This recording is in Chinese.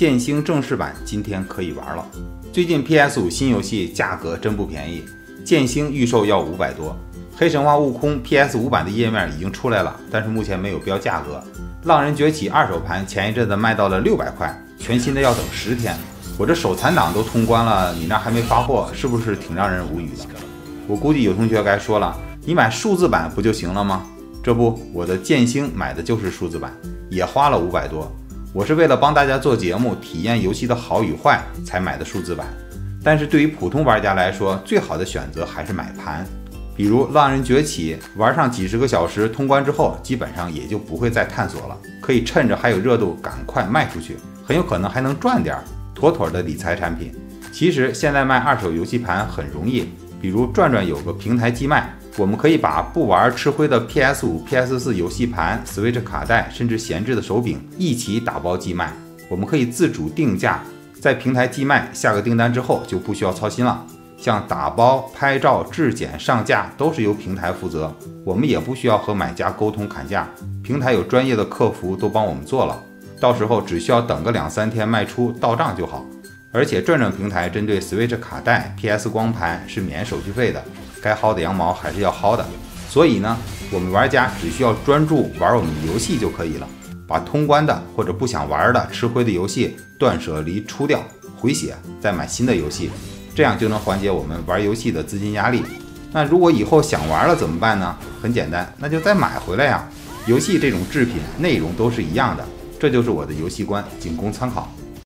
剑星正式版今天可以玩了。最近 PS 五新游戏价格真不便宜，剑星预售要五百多。黑神话：悟空 PS 五版的页面已经出来了，但是目前没有标价格。浪人崛起二手盘前一阵子卖到了六百块，全新的要等十天。我这手残党都通关了，你那还没发货，是不是挺让人无语的？我估计有同学该说了，你买数字版不就行了吗？这不，我的剑星买的就是数字版，也花了五百多。我是为了帮大家做节目，体验游戏的好与坏才买的数字版。但是对于普通玩家来说，最好的选择还是买盘。比如《浪人崛起》，玩上几十个小时，通关之后基本上也就不会再探索了，可以趁着还有热度赶快卖出去，很有可能还能赚点，妥妥的理财产品。其实现在卖二手游戏盘很容易，比如转转有个平台寄卖。我们可以把不玩吃灰的 PS 五、PS 四游戏盘、Switch 卡带，甚至闲置的手柄一起打包寄卖。我们可以自主定价，在平台寄卖，下个订单之后就不需要操心了。像打包、拍照、质检、上架都是由平台负责，我们也不需要和买家沟通砍价，平台有专业的客服都帮我们做了。到时候只需要等个两三天卖出到账就好。而且转转平台针对 Switch 卡带、PS 光盘是免手续费的。该薅的羊毛还是要薅的，所以呢，我们玩家只需要专注玩我们的游戏就可以了，把通关的或者不想玩的吃灰的游戏断舍离出掉，回血再买新的游戏，这样就能缓解我们玩游戏的资金压力。那如果以后想玩了怎么办呢？很简单，那就再买回来呀。游戏这种制品内容都是一样的，这就是我的游戏观，仅供参考。